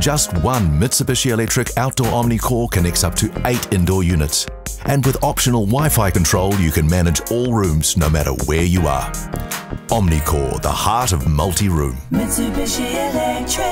Just one Mitsubishi Electric outdoor OmniCore connects up to eight indoor units. And with optional Wi-Fi control, you can manage all rooms no matter where you are. OmniCore, the heart of multi-room. Mitsubishi Electric.